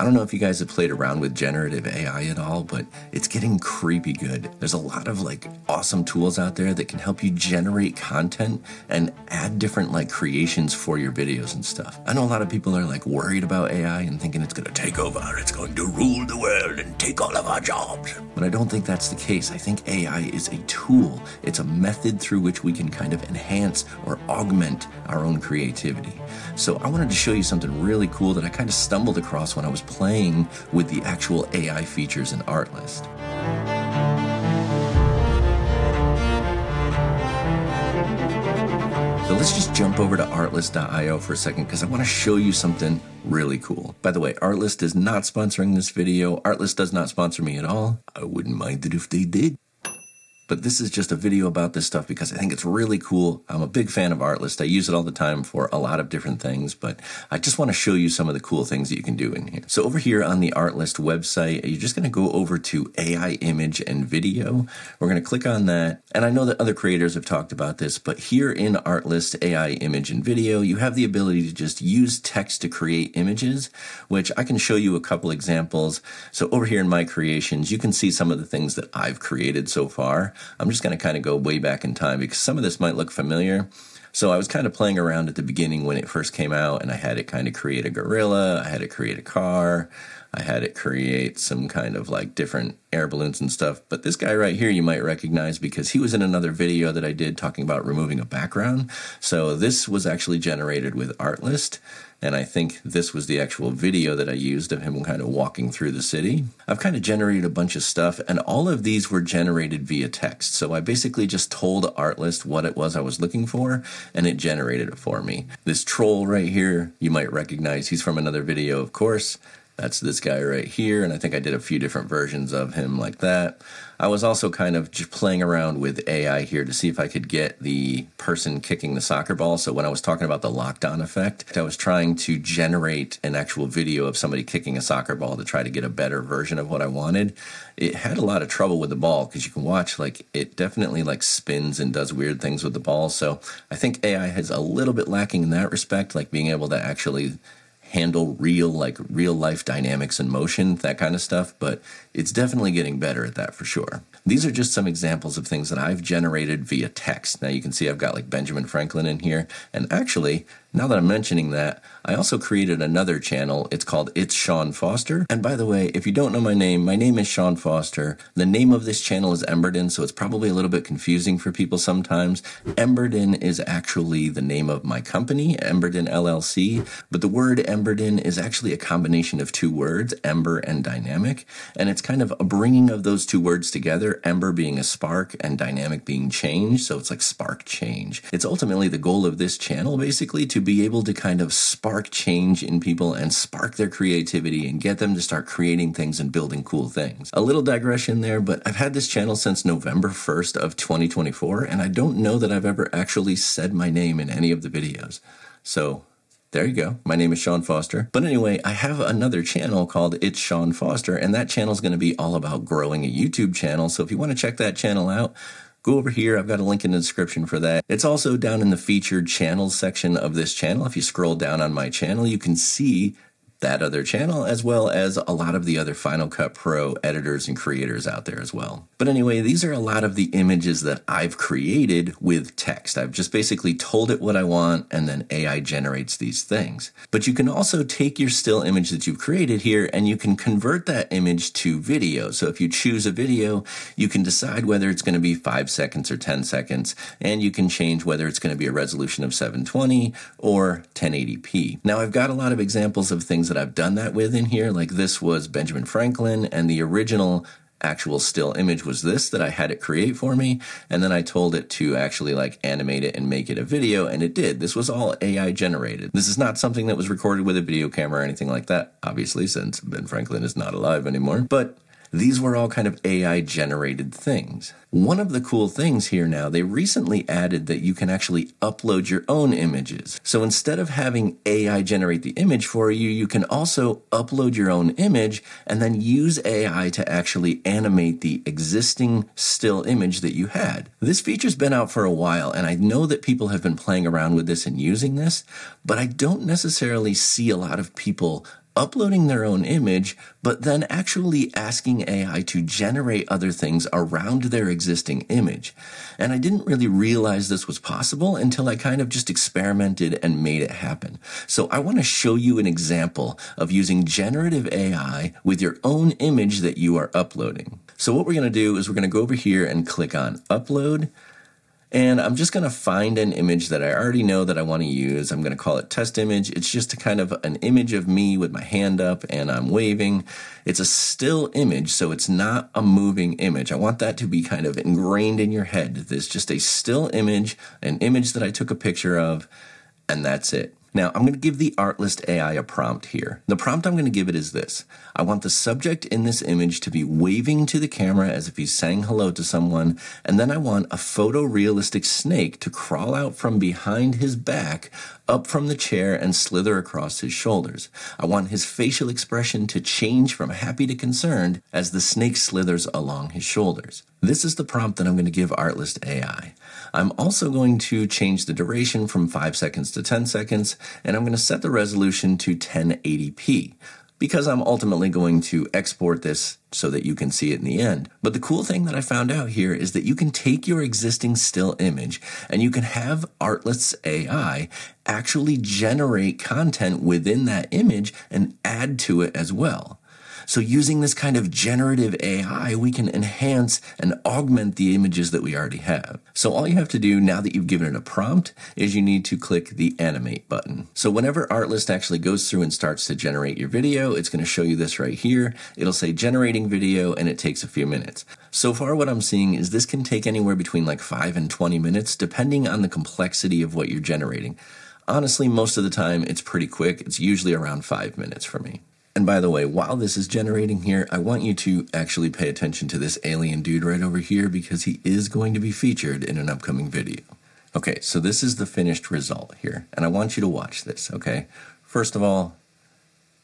I don't know if you guys have played around with generative AI at all, but it's getting creepy good. There's a lot of like awesome tools out there that can help you generate content and add different like creations for your videos and stuff. I know a lot of people are like worried about AI and thinking it's going to take over, it's going to rule the world and take all of our jobs. But I don't think that's the case. I think AI is a tool, it's a method through which we can kind of enhance or augment our own creativity. So I wanted to show you something really cool that I kind of stumbled across when I was playing with the actual AI features in Artlist. So let's just jump over to artlist.io for a second because I want to show you something really cool. By the way, Artlist is not sponsoring this video. Artlist does not sponsor me at all. I wouldn't mind it if they did but this is just a video about this stuff because I think it's really cool. I'm a big fan of Artlist. I use it all the time for a lot of different things, but I just want to show you some of the cool things that you can do in here. So over here on the Artlist website, you're just going to go over to AI image and video. We're going to click on that. And I know that other creators have talked about this, but here in Artlist AI image and video, you have the ability to just use text to create images, which I can show you a couple examples. So over here in my creations, you can see some of the things that I've created so far. I'm just going to kind of go way back in time because some of this might look familiar. So I was kind of playing around at the beginning when it first came out, and I had it kind of create a gorilla, I had it create a car, I had it create some kind of like different air balloons and stuff. But this guy right here you might recognize because he was in another video that I did talking about removing a background. So this was actually generated with Artlist. And I think this was the actual video that I used of him kind of walking through the city. I've kind of generated a bunch of stuff, and all of these were generated via text. So I basically just told Artlist what it was I was looking for, and it generated it for me. This troll right here, you might recognize. He's from another video, of course. That's this guy right here, and I think I did a few different versions of him like that. I was also kind of just playing around with AI here to see if I could get the person kicking the soccer ball. So when I was talking about the lockdown effect, I was trying to generate an actual video of somebody kicking a soccer ball to try to get a better version of what I wanted. It had a lot of trouble with the ball because you can watch like it definitely like spins and does weird things with the ball. So I think AI has a little bit lacking in that respect, like being able to actually handle real like real life dynamics and motion that kind of stuff but it's definitely getting better at that for sure. These are just some examples of things that i've generated via text. Now you can see i've got like benjamin franklin in here and actually now that I'm mentioning that, I also created another channel. It's called It's Sean Foster. And by the way, if you don't know my name, my name is Sean Foster. The name of this channel is Emberdyn, so it's probably a little bit confusing for people sometimes. Emberdyn is actually the name of my company, Emberdyn LLC, but the word Emberdyn is actually a combination of two words, ember and dynamic, and it's kind of a bringing of those two words together, ember being a spark and dynamic being change, so it's like spark change. It's ultimately the goal of this channel basically to be able to kind of spark change in people and spark their creativity and get them to start creating things and building cool things. A little digression there, but I've had this channel since November 1st of 2024, and I don't know that I've ever actually said my name in any of the videos. So there you go. My name is Sean Foster. But anyway, I have another channel called It's Sean Foster, and that channel is going to be all about growing a YouTube channel. So if you want to check that channel out, go over here. I've got a link in the description for that. It's also down in the featured channels section of this channel. If you scroll down on my channel, you can see that other channel, as well as a lot of the other Final Cut Pro editors and creators out there as well. But anyway, these are a lot of the images that I've created with text. I've just basically told it what I want, and then AI generates these things. But you can also take your still image that you've created here, and you can convert that image to video. So if you choose a video, you can decide whether it's going to be 5 seconds or 10 seconds, and you can change whether it's going to be a resolution of 720 or 1080p. Now, I've got a lot of examples of things that I've done that with in here. Like this was Benjamin Franklin, and the original actual still image was this that I had it create for me. And then I told it to actually like animate it and make it a video, and it did. This was all AI generated. This is not something that was recorded with a video camera or anything like that, obviously, since Ben Franklin is not alive anymore. But these were all kind of AI generated things. One of the cool things here now, they recently added that you can actually upload your own images. So instead of having AI generate the image for you, you can also upload your own image and then use AI to actually animate the existing still image that you had. This feature's been out for a while, and I know that people have been playing around with this and using this, but I don't necessarily see a lot of people uploading their own image, but then actually asking AI to generate other things around their existing image. And I didn't really realize this was possible until I kind of just experimented and made it happen. So I want to show you an example of using generative AI with your own image that you are uploading. So what we're going to do is we're going to go over here and click on upload. And I'm just going to find an image that I already know that I want to use. I'm going to call it test image. It's just a kind of an image of me with my hand up and I'm waving. It's a still image, so it's not a moving image. I want that to be kind of ingrained in your head. There's just a still image, an image that I took a picture of, and that's it. Now, I'm going to give the Artlist AI a prompt here. The prompt I'm going to give it is this. I want the subject in this image to be waving to the camera as if he's saying hello to someone, and then I want a photorealistic snake to crawl out from behind his back, up from the chair, and slither across his shoulders. I want his facial expression to change from happy to concerned as the snake slithers along his shoulders. This is the prompt that I'm going to give Artlist AI. I'm also going to change the duration from 5 seconds to 10 seconds, and I'm going to set the resolution to 1080p because I'm ultimately going to export this so that you can see it in the end. But the cool thing that I found out here is that you can take your existing still image and you can have Artlist's AI actually generate content within that image and add to it as well. So using this kind of generative AI, we can enhance and augment the images that we already have. So all you have to do now that you've given it a prompt is you need to click the animate button. So whenever Artlist actually goes through and starts to generate your video, it's going to show you this right here. It'll say generating video and it takes a few minutes. So far what I'm seeing is this can take anywhere between like 5 and 20 minutes depending on the complexity of what you're generating. Honestly, most of the time it's pretty quick. It's usually around 5 minutes for me. And by the way, while this is generating here, I want you to actually pay attention to this alien dude right over here because he is going to be featured in an upcoming video. Okay, so this is the finished result here, and I want you to watch this, okay? First of all,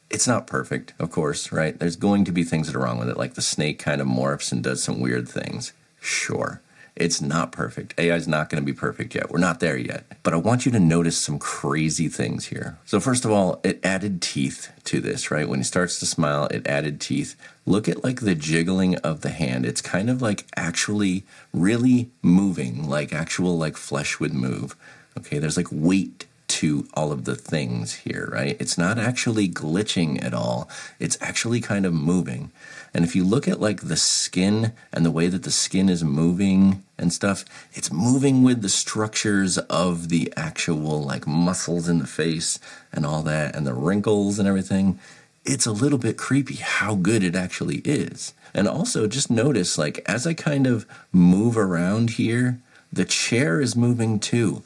it's not perfect, of course, right? There's going to be things that are wrong with it, like the snake kind of morphs and does some weird things. Sure. It's not perfect. AI is not going to be perfect yet. We're not there yet. But I want you to notice some crazy things here. So, first of all, it added teeth to this, right? When he starts to smile, it added teeth. Look at like the jiggling of the hand. It's kind of like actually really moving, like actual like flesh would move. Okay, there's like weight to all of the things here, right? It's not actually glitching at all. It's actually kind of moving. And if you look at like the skin and the way that the skin is moving and stuff, it's moving with the structures of the actual like muscles in the face and all that and the wrinkles and everything. It's a little bit creepy how good it actually is. And also just notice like as I kind of move around here, the chair is moving too.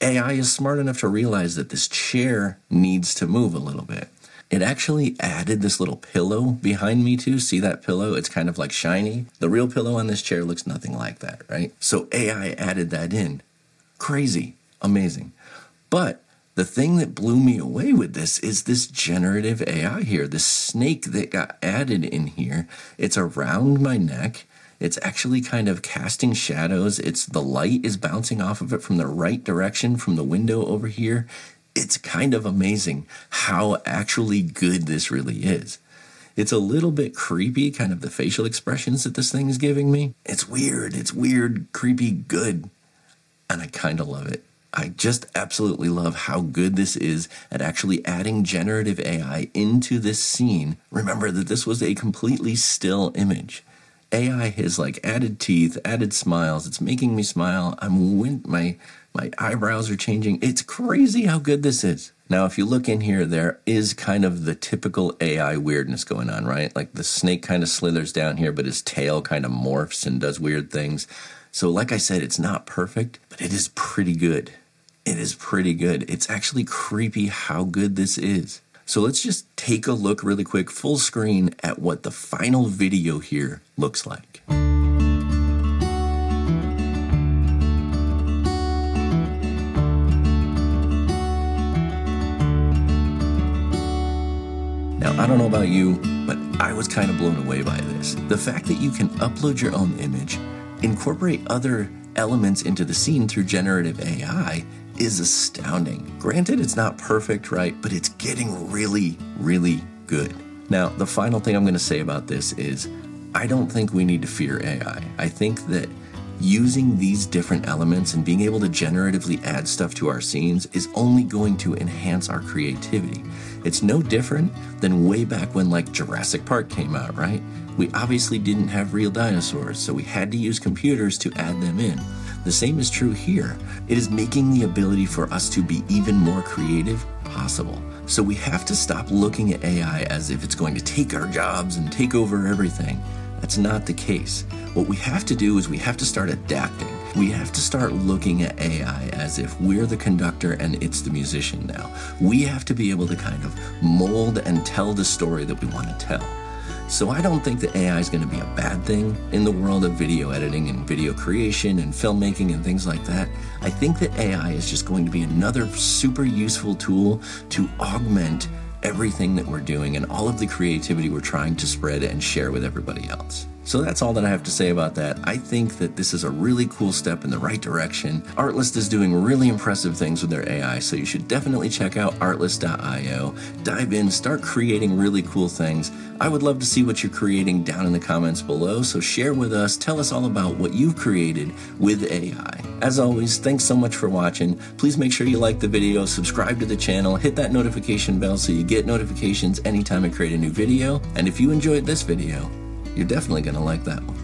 AI is smart enough to realize that this chair needs to move a little bit. It actually added this little pillow behind me too. See that pillow? It's kind of like shiny. The real pillow on this chair looks nothing like that, right? So AI added that in. Crazy. Amazing. But the thing that blew me away with this is this generative AI here, the snake that got added in here. It's around my neck. It's actually kind of casting shadows. It's the light is bouncing off of it from the right direction from the window over here it's kind of amazing how actually good this really is. It's a little bit creepy, kind of the facial expressions that this thing is giving me. It's weird. It's weird, creepy, good. And I kind of love it. I just absolutely love how good this is at actually adding generative AI into this scene. Remember that this was a completely still image. AI has like added teeth, added smiles. It's making me smile. I'm win- my my eyebrows are changing. It's crazy how good this is. Now, if you look in here, there is kind of the typical AI weirdness going on, right? Like the snake kind of slithers down here, but his tail kind of morphs and does weird things. So, like I said, it's not perfect, but it is pretty good. It is pretty good. It's actually creepy how good this is. So let's just take a look really quick, full screen, at what the final video here looks like. Now, I don't know about you, but I was kind of blown away by this. The fact that you can upload your own image, incorporate other elements into the scene through generative AI is astounding. Granted, it's not perfect, right? But it's getting really, really good. Now, the final thing I'm going to say about this is I don't think we need to fear AI. I think that using these different elements and being able to generatively add stuff to our scenes is only going to enhance our creativity. It's no different than way back when, like, Jurassic Park came out, right? We obviously didn't have real dinosaurs, so we had to use computers to add them in. The same is true here. It is making the ability for us to be even more creative possible. So we have to stop looking at AI as if it's going to take our jobs and take over everything. That's not the case. What we have to do is we have to start adapting. We have to start looking at AI as if we're the conductor and it's the musician now. We have to be able to kind of mold and tell the story that we want to tell. So I don't think that AI is going to be a bad thing in the world of video editing and video creation and filmmaking and things like that. I think that AI is just going to be another super useful tool to augment everything that we're doing and all of the creativity we're trying to spread and share with everybody else. So that's all that I have to say about that. I think that this is a really cool step in the right direction. Artlist is doing really impressive things with their AI, so you should definitely check out artlist.io. Dive in, start creating really cool things. I would love to see what you're creating down in the comments below, so share with us. Tell us all about what you've created with AI. As always, thanks so much for watching. Please make sure you like the video, subscribe to the channel, hit that notification bell so you get notifications anytime I create a new video. And if you enjoyed this video, you're definitely going to like that one.